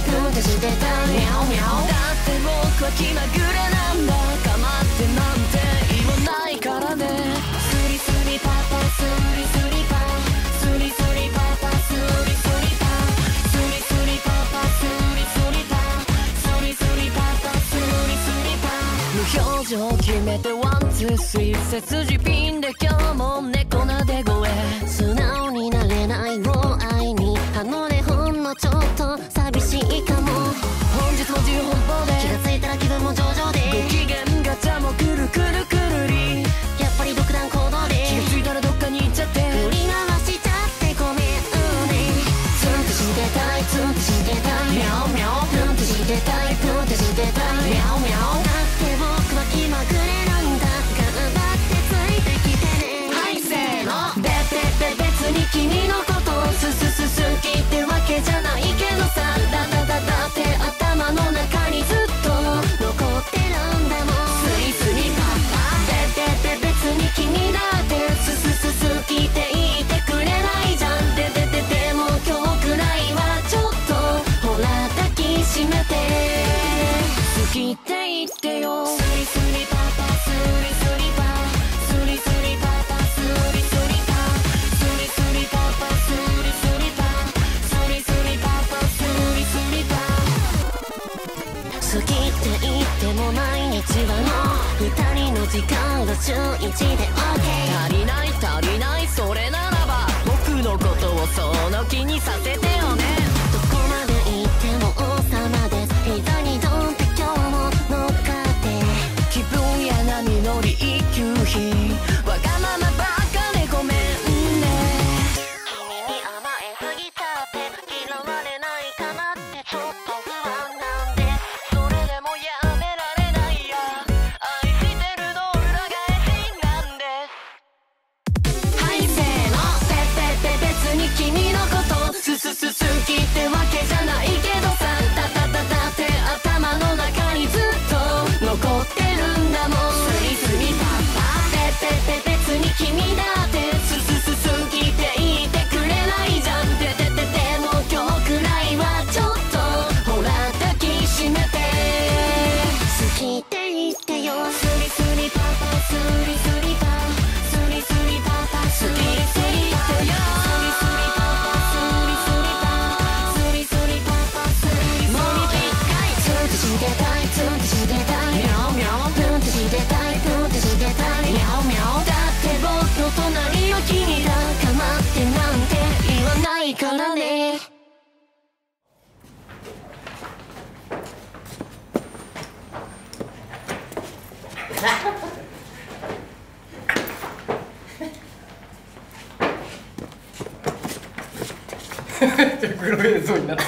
ツンとしてたいミャオミャオだって僕は気まぐれなんだ構ってなんて言わないからねスリスリパパスリスリパスリスリパパスリスリパスリスリパパスリスリパスリスリパパスリスリパ無表情決めて one two three 背筋ピンで今日も猫なで声。素直になれないねってよ。スリスリパパスリスリパスリスリパパスリスリパスリスリパパスリスリパスリスリパパスリスリパ好きって言っても毎日はの二人の時間が週一で OK 足りない足りないそれならば僕のことをその気にさせてや波乗り一級品わがままばっかでごめんね君に甘えすぎちゃって嫌われないかなってちょっと不安なんでそれでもやめられないや愛してるの裏返しなんですはいせーのぺぺぺ別に君のことすすす好きってわけ君だ 黒い映像になった。